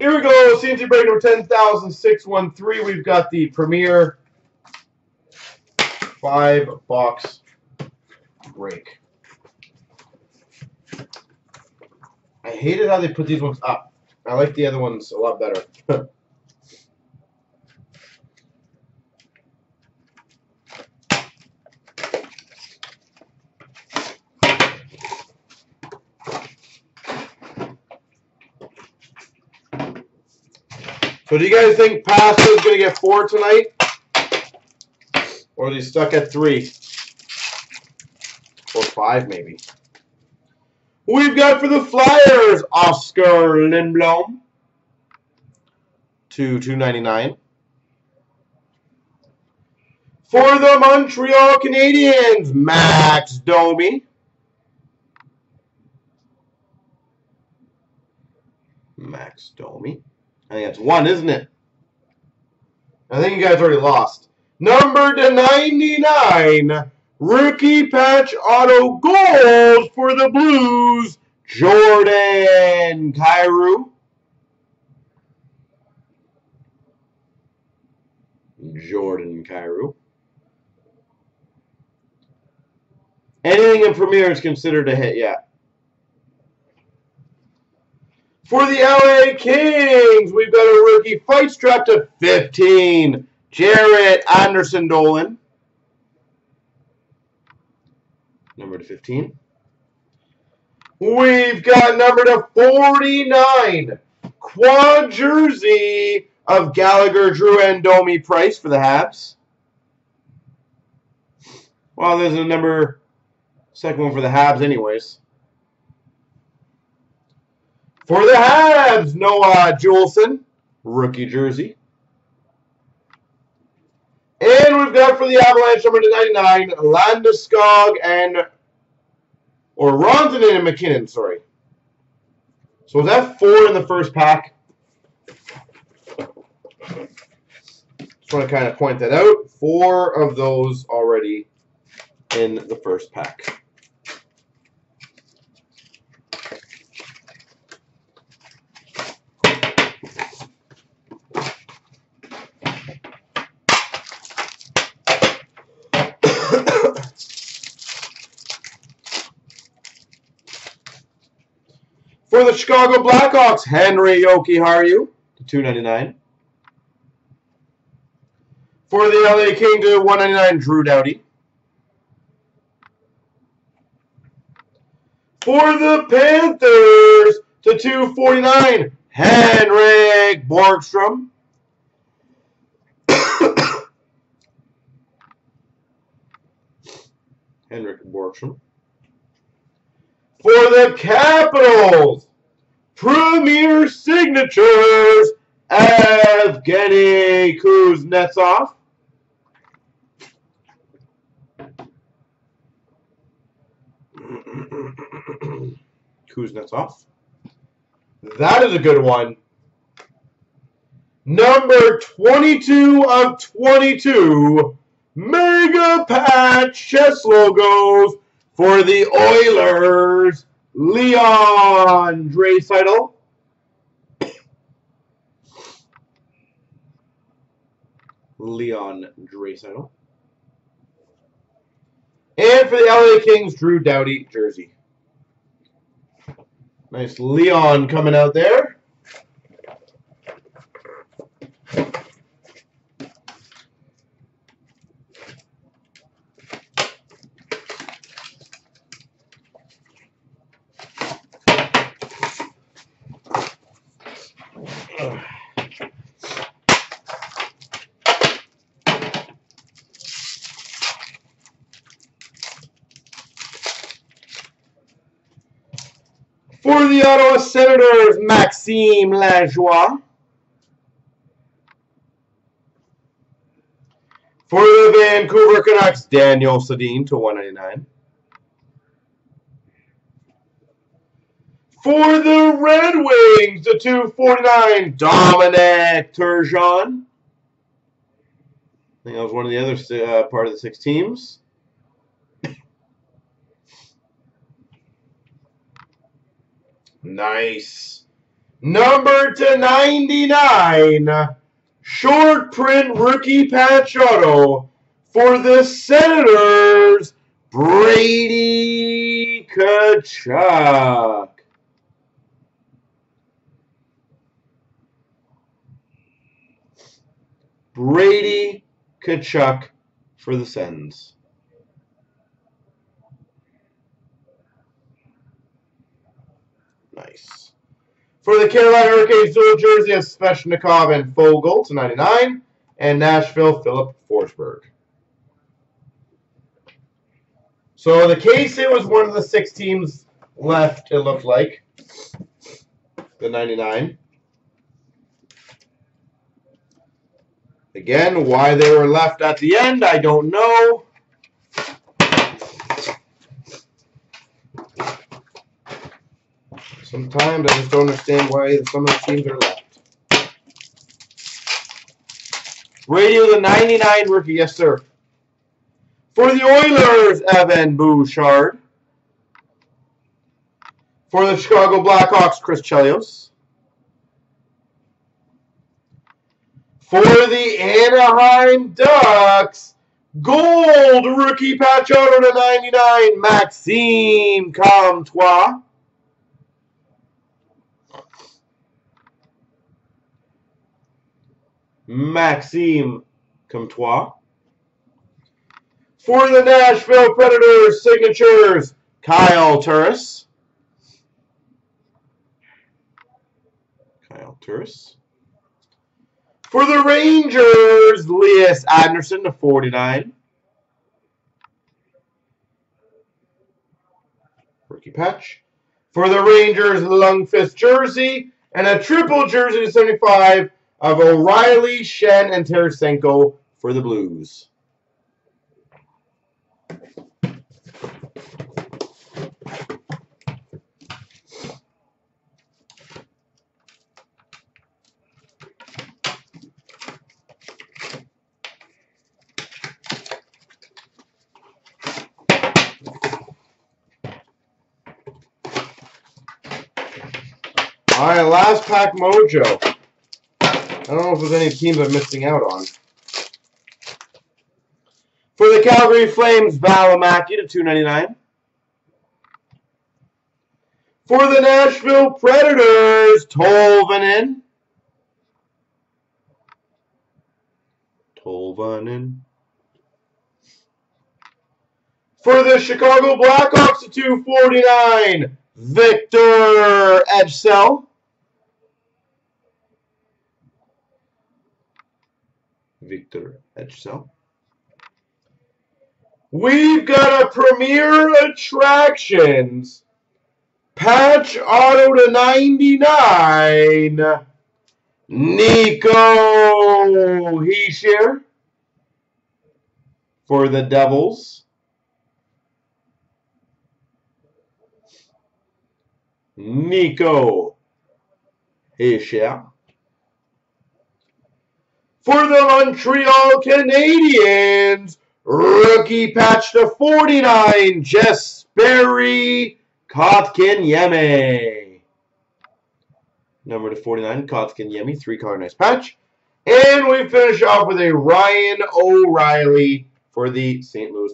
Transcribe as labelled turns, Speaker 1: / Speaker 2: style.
Speaker 1: Here we go. CNC break number 10,613. We've got the Premier five box break. I hated how they put these ones up. I like the other ones a lot better. so do you guys think Pasta's going to get four tonight? Or is he stuck at three? Or five, maybe. We've got for the Flyers, Oscar Lindblom. To 299. For the Montreal Canadiens, Max Domi. Max Domi. I think that's one, isn't it? I think you guys already lost. Number to 99, rookie patch auto goals for the Blues, Jordan Kyrou. Jordan Kyrou. Anything in Premier is considered a hit, yeah. For the LA Kings, we've got a rookie fight strap to 15. Jaret Anderson-Dolan. Number to 15. We've got number to 49. Quad jersey of Gallagher, Drouin, and Domi Price for the Habs. Well, there's a number, second one for the Habs anyways. For the Habs, Noah Juulsen, rookie jersey. And we've got for the Avalanche number to 99, Landeskog and, or Rantanen and MacKinnon, sorry. So was that four in the first pack? Just want to kind of point that out. Four of those already in the first pack. For the Chicago Blackhawks, Henri Jokiharju to 299. For the LA King to 199, Drew Doughty. For the Panthers to 249, Henrik Borgstrom. Henrik Borgstrom. For the Capitals, Premier Signatures, Evgeny Kuznetsov. Kuznetsov. That is a good one. Number 22 of 22, Mega Patch chess logos for the Oilers, Leon Draisaitl. Leon Draisaitl. And for the LA Kings, Drew Doughty jersey. Nice Leon coming out there. For the Ottawa Senators, Maxime Lajoie. For the Vancouver Canucks, Daniel Sedin to 199. For the Red Wings, the 249, Dominic Turgeon. I think that was one of the other uh, part of the six teams. Nice. Number to 99, short print rookie patch auto for the Senators, Brady Tkachuk. Brady Tkachuk for the Sens. Nice. For the Carolina Hurricanes, dual jersey of Svechnikov and Foegele to 99. And Nashville, Filip Forsberg. So the case, it was one of the six teams left, it looked like. The 99. Again, why they were left at the end, I don't know. Sometimes I just don't understand why some of the teams are left. Radio the 99 rookie, yes sir. For the Oilers, Evan Bouchard. For the Chicago Blackhawks, Chris Chelios. For the Anaheim Ducks, gold rookie patch auto to 99, Maxime Comtois. Maxime Comtois. For the Nashville Predators, signatures, Kyle Turris. Kyle Turris. For the Rangers, Lias Andersson to 49. Rookie patch. For the Rangers, Lundqvist jersey. And a triple jersey to 75 of O'Reilly, Schenn, and Tarasenko for the Blues. Last pack mojo. I don't know if there's any teams I'm missing out on. For the Calgary Flames, Valimaki to 299. For the Nashville Predators, Tolvanen. Tolvanen. For the Chicago Blackhawks to 249, Victor Ejdsell. Victor Ejdsell. We've got a Premier Attractions patch auto to 99. Nico Hischier for the Devils. Nico Hischier. For the Montreal Canadiens, rookie patch to 49, Jesperi Kotkaniemi. Number to 49, Kotkin Kotkaniemi, three color nice patch. And we finish off with a Ryan O'Reilly for the St. Louis